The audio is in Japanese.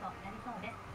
となりそうです。